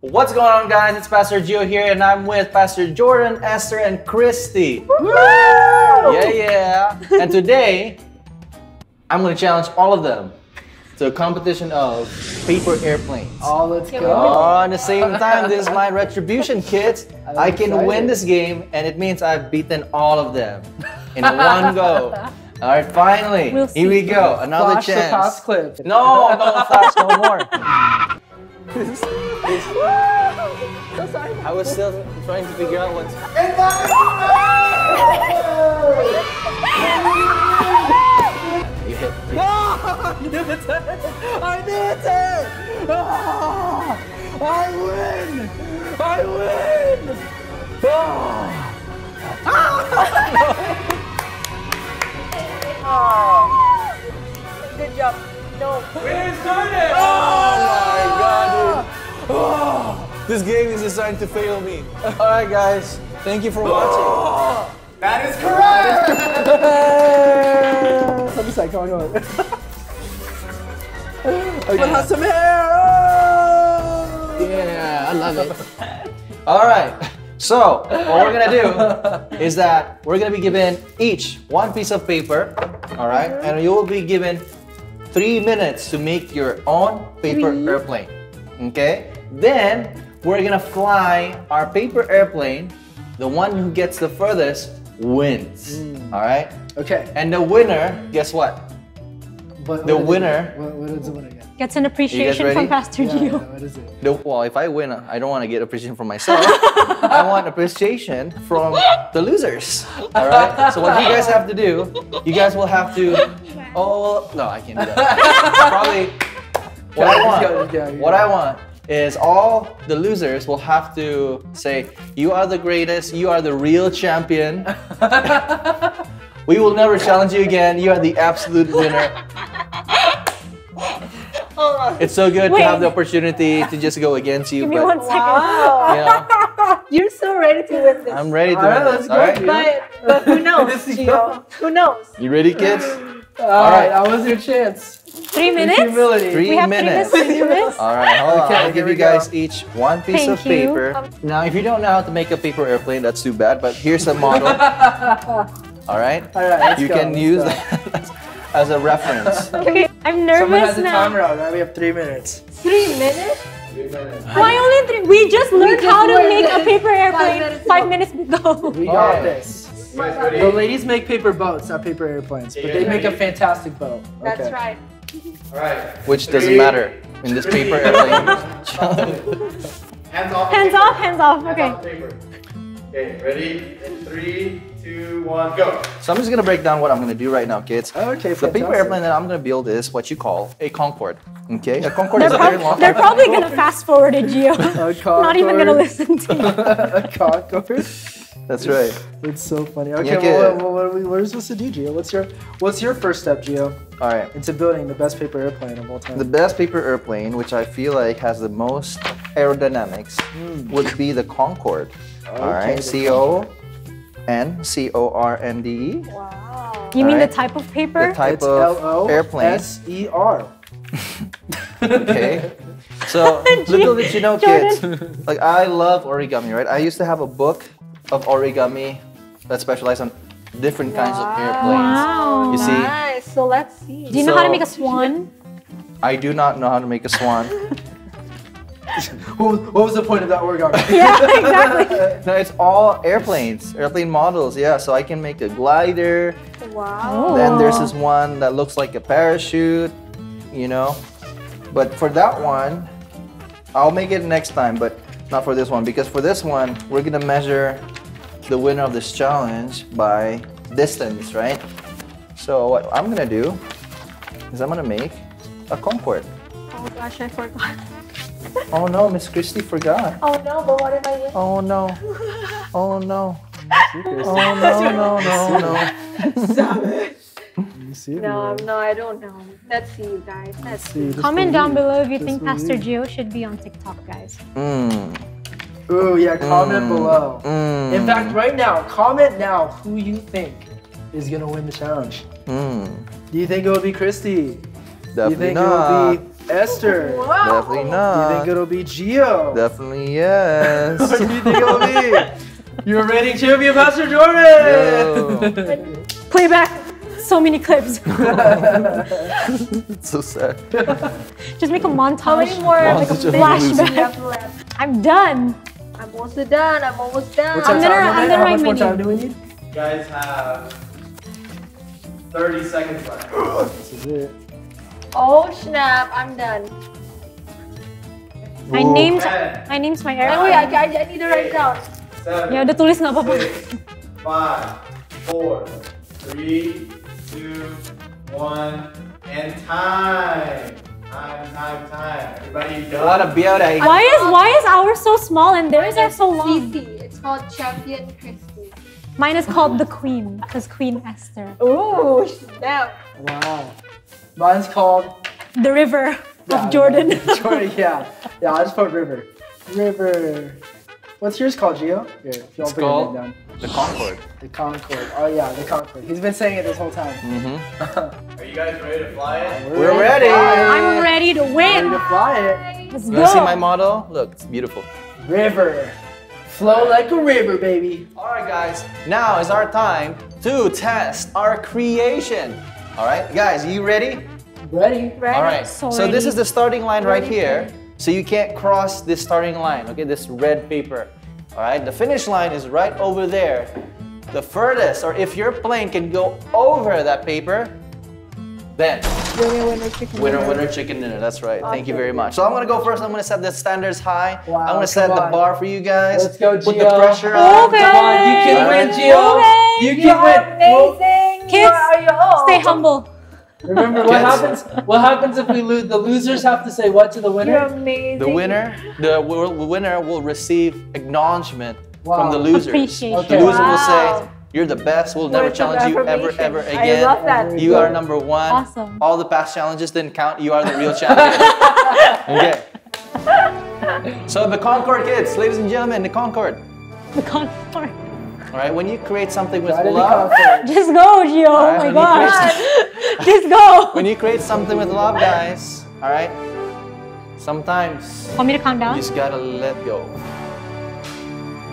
What's going on, guys? It's Pastor Gio here, and I'm with Pastor Jordan, Esther, and Christie. Yeah, yeah. And today, I'm going to challenge all of them to a competition of paper airplanes. Oh, let's go. Oh, at the same time, this is my retribution, kids. I'm I can excited. win this game, and it means I've beaten all of them in one go. All right, finally. We'll Here we go. Another Flash the chance. past clip. No, no flash no more. I was still trying to figure out what's. You hit. I did it! I did it! Ah, I win! I win! Oh. Good job. No. Oh my god, dude. Oh. Oh. This game is designed to fail me. Alright, guys. Thank you for watching. That is correct! Let me say, come on, come on. Everyone has some hair! Oh! Yeah, I love it. Alright. So, what we're gonna do is that we're gonna be given each one piece of paper, alright? Mm-hmm. And you will be given three minutes to make your own paper airplane. Okay? Then we're gonna fly our paper airplane. The one who gets the furthest wins. Mm. Alright? Okay. And the winner, guess what? What, The what is it? winner- What, what is the winner? Gets an appreciation ready? from Pastor Yeah, yeah, what is it? The, well, if I win, I don't want to get appreciation from myself. I want appreciation from the losers. All right. So what you guys have to do, you guys will have to. Oh no, I can't do that. Probably. What I want. What. I want is all the losers will have to say, "You are the greatest. You are the real champion. we will never challenge you again. You are the absolute winner." Oh. It's so good to have the opportunity to just go against you, Give me but one second. you know, You're so ready to win this. I'm ready to All right, win let's this. All right, but, but who knows, Gio? Who knows? you ready, kids? Uh, All right. right, that was your chance. Three minutes? Humility. Three We have minutes. three minutes to do this? All right, hold on. Okay, I'll give you guys go. each one piece Thank of you. paper. Um, now, if you don't know how to make a paper airplane, that's too bad. But here's a model. All right. All right, let's you go, can let's use go. that as a reference. Okay, I'm Someone nervous has a now. timer out, right? We have three minutes. Three minutes? Why only three? We just learned just how to make a it paper five airplane minutes five minutes ago. We got right. this. You guys ready? The ladies make paper boats, not paper airplanes, but they make a fantastic boat. That's Okay. right. All right. Which doesn't matter in this paper airplane. Hands off. Hands paper. off, hands off. Hands Okay. off paper. Okay, ready? In Three, two, one, go. So I'm just gonna break down what I'm gonna do right now, kids. Okay, The paper airplane that I'm gonna build is what you call a Concorde. Okay, a Concorde They're, is a very prob- long. they're probably gonna fast forward it, Gio. Not even gonna listen to you. a Concorde. That's right. It's so funny. Okay, Yeah, okay. well, what, what, are we, what are we supposed to do, Gio? What's your What's your first step, Gio, All right. into building the best paper airplane of all time? The best paper airplane, which I feel like has the most aerodynamics, hmm. would be the Concorde. All right, the C O N C O R N D E. Wow. You mean Alright. the type of paper? The type it's of L O airplane. S E R. Okay. So little did you know, kids, like I love origami, right? I used to have a book of origami that specialized on different kinds of airplanes. Wow. You see, Nice. So let's see. Do you know how to make a swan? I do not know how to make a swan. What was, the point of that workout? Yeah, exactly. No, it's all airplanes, airplane models. Yeah, so I can make a glider. Wow. Then there's this one that looks like a parachute, you know. But for that one, I'll make it next time, but not for this one because for this one, we're gonna measure the winner of this challenge by distance, right? So what I'm gonna do is I'm gonna make a Concorde. Oh gosh, I forgot. Oh no, Miss Christie forgot. Oh no, but what if I win? Oh no. Oh no. Oh no, no, no, no. You see it? No, no, I don't know. Let's see, you guys. Let's see. See, just Comment down below if you Just think Pastor believe. Gio should be on TikTok, guys. Mm. Ooh, yeah, comment Mm, below. mm. In fact, right now, comment now who you think is gonna win the challenge? Hmm. Do you think it will be Christie? Do you Definitely think not. it will be Esther? Definitely Do you think it'll be Gio? Definitely yes. What do you think it'll be? Your reigning champion, Master Jordan! Playback. So many clips. So sad. Just make a montage. How many more like, of minutes losing. do you have left? I'm done. I'm almost done. I'm almost done. What's I'm gonna- time I'm limit? gonna How much more time do we need? You guys have 30 seconds left. This is it. Oh snap! I'm done. I Ooh. named Ten, I named my Oh wait, I, I, I need to write down. seven, Ya udah tulis nggak apa-apa. six, five, four, three, two, one, and time. Time, time, time. Everybody done? What a beauty. Why is why is ours so small and theirs are so long? CC. It's called Champion Christie. Mine is called the Queen because Queen Esther, Ooh snap! Wow. Mine's called the river Yeah, of Jordan. Jordan, yeah. Yeah, I just put River. River. What's yours called, Gio? Here, if you It's want to put your called- down. The Concorde. The Concorde. Oh yeah, the Concorde. He's been saying it this whole time. Mm-hmm. Are you guys ready to fly it? We're ready. I'm ready to Ready win. to fly it. Let's You wanna see my model? Look, it's beautiful. River. Flow like a river, baby. All right, guys. Now is our time to test our creation. All right, guys, you ready? Ready? Ready? All right. So So this is the starting line right here. So you can't cross this starting line. Okay, this red paper. All right. The finish line is right over there. The furthest, or if your plane can go over that paper, then Winner, winner, chicken winner, dinner. winner, chicken dinner. That's right. Thank you very much. So I'm gonna go first. I'm gonna set the standards high. Wow, I'm gonna set come the bar for you guys. Let's go, Put the pressure on. Okay. Come on, you can win, Alright. Gio. Okay. You You can are win. Well, amazing. Kids, you are your own. Stay humble. remember what Kids. happens? What happens if we lose? The losers have to say what to the winner. You're winner? amazing. The winner, the w- winner will receive acknowledgement Wow. from the losers. Appreciation. The Okay. loser will Wow. say, "You're the best. We'll never Words of challenge you ever, affirmation. ever I again. love that. You are number one. Awesome. All the past challenges didn't count. You are the real champion." okay. So the Concorde kids, ladies and gentlemen, the Concorde. The Concorde. All right, when you create something with Right in the love, Just go, Gio. Oh Alright, my when you gosh. Just go. when you create something with love, guys, all right, sometimes Want me to calm down? you just gotta let go.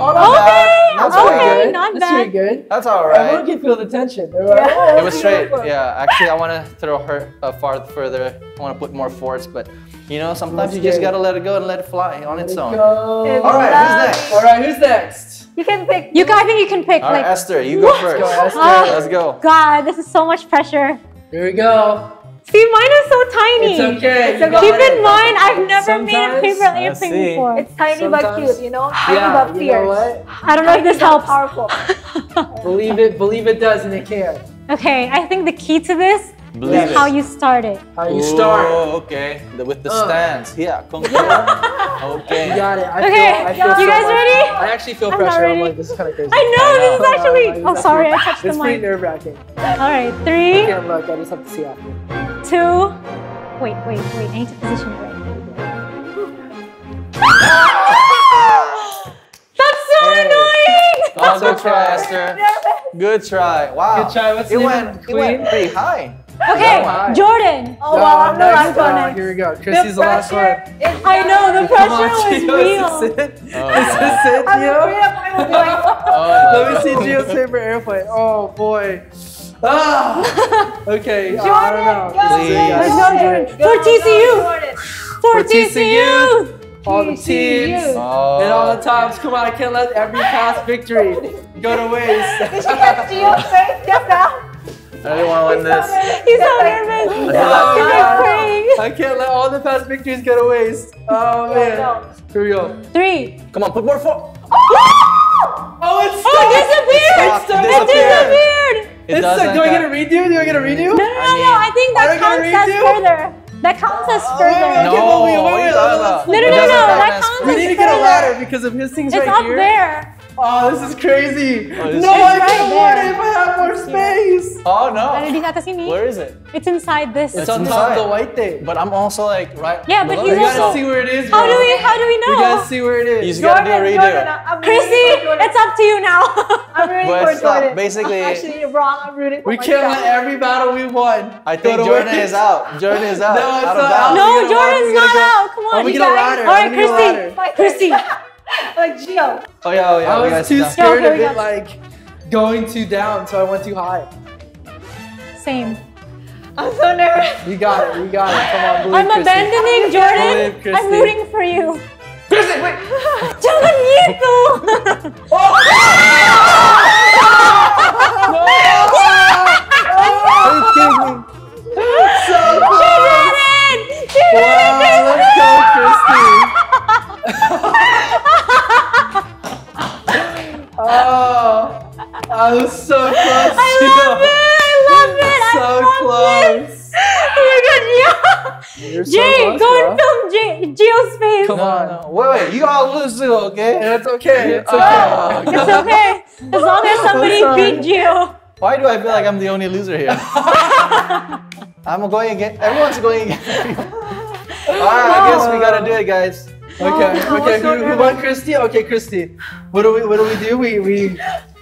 Oh, not Okay, bad. That's okay, pretty good. not That's bad. pretty good. That's all Everyone can feel the tension. Yeah. like, oh, It was straight. Yeah, actually, I want to throw her uh, far further. I want to put more force, but you know, sometimes Let's you just gotta let it go and let it fly on its own. Go. All right, who's next? All right, who's next? You can pick. You, I think you can pick All right, like. Esther, you go first. Go, Esther. Ah. Let's go. God, this is so much pressure. Here we go. See, mine is so tiny. It's okay. It's okay. Keep it. in mind, I've never made a paper Let's airplane before. It's tiny but cute, you know? Tiny Yeah, but you know what? I don't know if this Tiny helps. Powerful. Believe it, believe it does, and it can. Okay, I think the key to this Believe is it. how you start it. How you start. Oh, okay. The, with the Uh. stance. Yeah, kung fu. Okay. You got it. I Okay, feel, I feel you so guys much- ready? I actually feel I'm pressure. I'm ready. like, this is kind of crazy. I know, this is Uh, actually. it's Oh, sorry, I touched the mic. It's pretty nerve wracking. All right, three, Can't look. I just have to see after. two. Wait, wait, wait. I need to position it right. That's so Hey. annoying. Oh, good try, Esther. Good try. Wow. Good try. What's it went, of it went pretty high. Okay, Hi. Jordan. Oh, wow, I'm the last one. uh, next. Here we go. Chrissy's the, last one. I know the Come on, pressure was Gio, real. Is this it? Oh, Is this it, Gio? I will like, Oh, Let me see God. Gio's favorite airplane. Oh boy. Ah. Okay. uh, I don't know. Jordan, This Please. guys. Let's go, Jordan. Go, For TCU. Jordan. For TCU. TCU. All the teams. Oh. And all the times. Come on, I can't let every past victory go to waste. Did she get Gio's face just now? I really want to win this. He's so nervous. feel He's like- praying. I can't let all the past victories go to waste. Oh man. no. Here we go. Three. Come on, put more force. Oh! oh, it's Oh, it disappeared. Stop. It Disappeared. disappeared. It It's doesn't do I get a redo? Do I get a redo? No, no, no, no. I think that we counts as further. That counts as Oh, further. wait, wait, No, Okay, wait, wait, what are you wait, talking let's- about? No, no, It no, doesn't no, count that as counts We as need to get a further. ladder because of his things It's right up here. there. Oh, this is crazy. Oh, this no, is- I right can win there. if I have more space. Oh no. di atas ini. Where is it? It's inside this. It's, It's on top of the white thing. But I'm also like right. Yeah, but below he's You it, gotta see where it is. How do bro. we? How do we know? You gotta see where it You is. just gotta do a redo. Jordan, I'm Chrissy, it's up to you now. I'm rooting But for. Jordan. Basically- Actually, you're wrong. I'm rooting for We can't myself. let every battle we won. I think Jordan waste. is out. Jordan is out. No, it's out not out. no, Jordan's not out. Come on, Oh, we get a guys. ladder. All right, We get a Chrissy. Chrissy. like Gio. Oh yeah, oh yeah. I was gotta too scared okay, of it, like going too down, so I went too high. Same. I'm so nervous. You got it. You got it. Come on, believe I'm Chrissy. abandoning Jordan. Believe I'm rooting for you. Chrissy, wait. You're so Jay, close, go and film Jay, Gio's face. Come No, on. no. Wait, wait. You all lose too, okay? It's okay. It's okay. Oh, It's okay. As long as somebody sorry. beat Gio. Why do I feel like I'm the only loser here? I'm going against. Everyone's going against me. Alright, I guess we gotta do it, guys. Oh. Okay, Oh, okay. so Who, who won, Christie? Okay, Christie. What do we? What do we do? We we.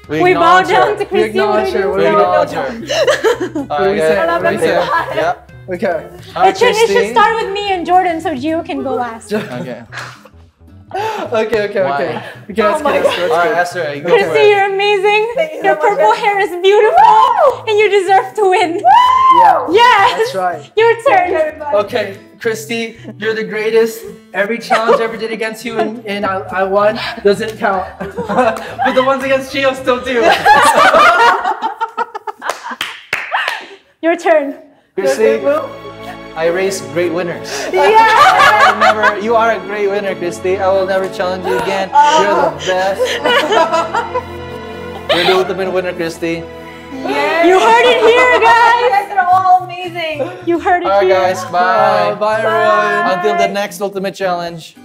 We bow down her. to Christie. We acknowledge her. We We acknowledge her. Alright, we guys. say? What What do we say? say? Yeah. Okay. Alright, It should, it should start with me and Jordan so Gio can go last. Okay. Okay, okay, Why? okay. Okay, Oh my go. Let's. Alright, Let's. Esther, you go for Christie, it. you're amazing. Thank you so Your much, purple Esther. hair is beautiful. And you deserve to win. Yeah. Yes. That's right. Your turn. Everybody. Okay, Christie, you're the greatest. Every challenge I ever did against you and, and I, I won doesn't count. but the ones against Gio still do. Your turn. Christie, I raise great winners. Yeah. I will never, you are a great winner, Christie. I will never challenge you again. You're the oh. best. You're the ultimate winner, Christie. Yes. You heard it here, guys. You guys. guys are all amazing. You heard it Alright, here. guys, bye. bye, everyone. Until the next ultimate challenge.